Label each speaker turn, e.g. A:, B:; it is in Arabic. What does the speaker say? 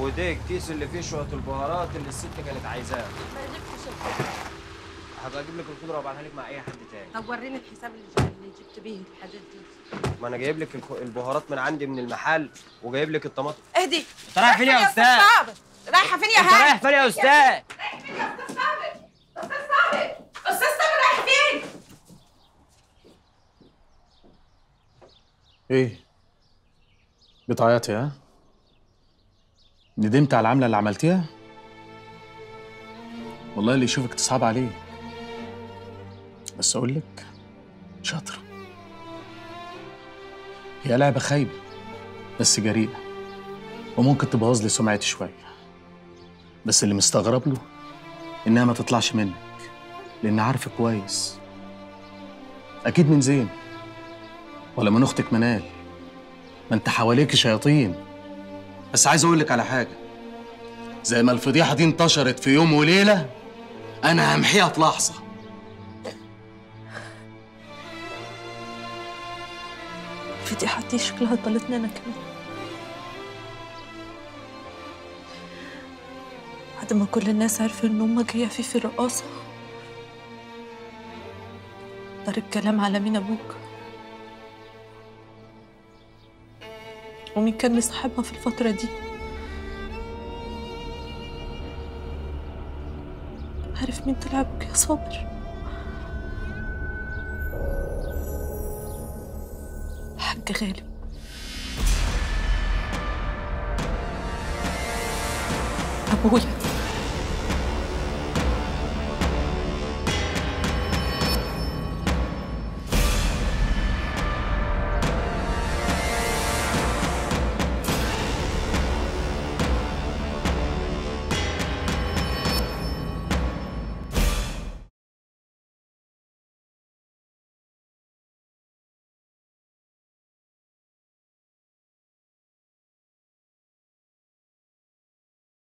A: وده الكيس اللي فيه شوية البهارات اللي الست كانت عايزاها.
B: ما جبتش الخضرة
A: هبقى أجيب لك الخضره وأبعتها لك مع أي حد تاني.
B: طب وريني الحساب اللي جبت بيه الحاجات دي.
A: ما أنا جايب لك البهارات من عندي من المحل وجايب لك الطماطم.
B: اهدي
A: أنت رايح فين يا
B: أستاذ؟ رايحة فين يا
A: أنت
B: هاني؟
A: رايح فين يا أستاذ؟
B: أستاذ صابر أستاذ صابر أستاذ صابر رايح فين؟
C: إيه؟ بتعيطي ها؟ ندمت على العملة اللي عملتيها؟ والله اللي يشوفك تصعب عليه. بس أقول لك شاطره هي لعبة خايبة بس جريئة وممكن تبوظ لي سمعتي شوية. بس اللي مستغرب له إنها ما تطلعش منك لأن عارفه كويس. أكيد من زين ولا من أختك منال. ما أنت حواليك شياطين. بس عايز أقول لك على حاجة. زي ما الفضيحة دي انتشرت في يوم وليلة أنا همحيها في لحظة.
D: الفضيحة دي شكلها طالتني أنا كمان. بعد ما كل الناس عرفوا إن أمك هي في في الرقاصة دار الكلام على مين أبوك؟ ومين كان مصاحبها في الفترة دي؟ عارف مين طلع أبوك يا صابر؟ حاج غالب. أبويا.